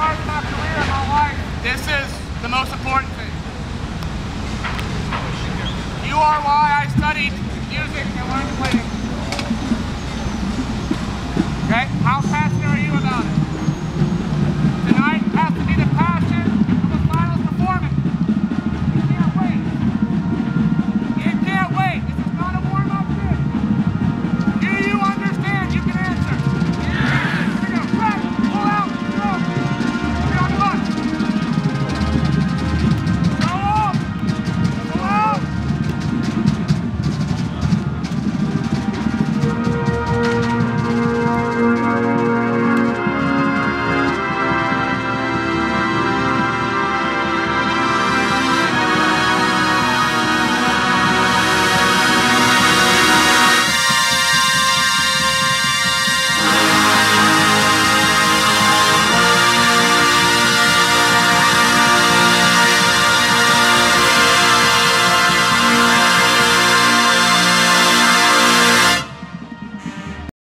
part of my career, my life. This is the most important thing. You are why I studied